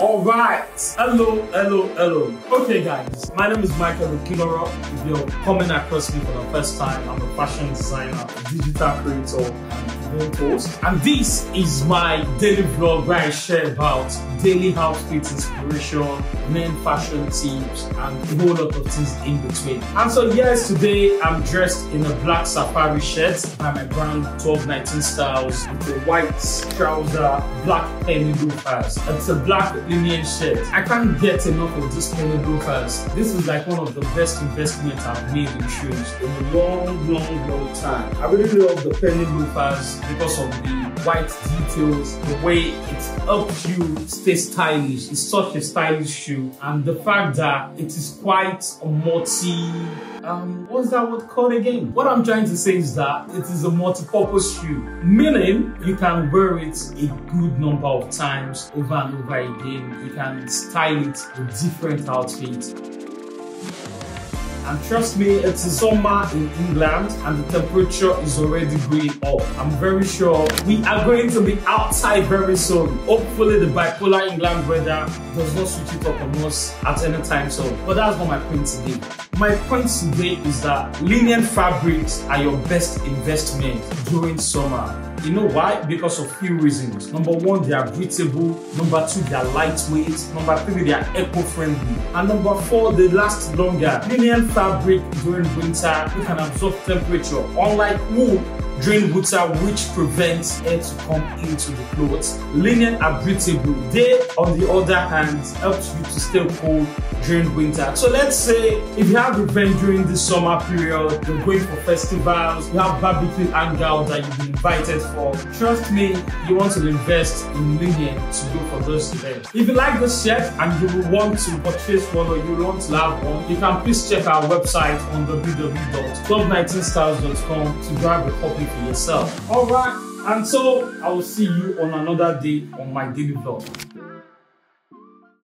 All right. Hello, hello, hello. Okay, guys. My name is Michael Okunloro. If you're coming across me for the first time, I'm a fashion designer, digital creator, host. And this is my daily vlog where I share about daily outfit inspiration, men fashion tips, and a whole lot of things in between. And so, yes, today I'm dressed in a black safari shirt by my brand 1219 Styles with a white trouser, black penny loafers. It's a black linen shirt. I can't get enough of this penny loafers. This is like one of the best investments I've made in shoes in a long, long, long time. I really love the penny loafers because of the white details, the way it helps you stay stylish. It's such a stylish shoe, and the fact that it is quite a multi. Um, what's that word called again? What I'm trying to say is that it is a multi-purpose shoe, meaning you can wear it a good number of times over and over again. You can style it with different outfits. And trust me, it is summer in England and the temperature is already going up. I'm very sure we are going to be outside very soon. Hopefully the bipolar England weather does not switch it up on us at any time soon. But that's not my point today. My point today is that linen fabrics are your best investment during summer. You know why? Because of few reasons. Number one, they are breathable. Number two, they are lightweight. Number three, they are eco-friendly. And number four, they last longer. Linen fabric during winter, you can absorb temperature. Unlike wool, during winter which prevents air to come into the clothes. Linen are breathable. They, on the other hand, helps you to stay cool during winter. So let's say if you have event during the summer period, you're going for festivals, you have barbecue hangouts that you've been invited for. Trust me, you want to invest in linen to go for those events. If you like this shirt and you want to purchase one or you want to have one, you can please check our website on www.1219styles.com to grab a copy for yourself. Alright, and so I will see you on another day on my daily vlog.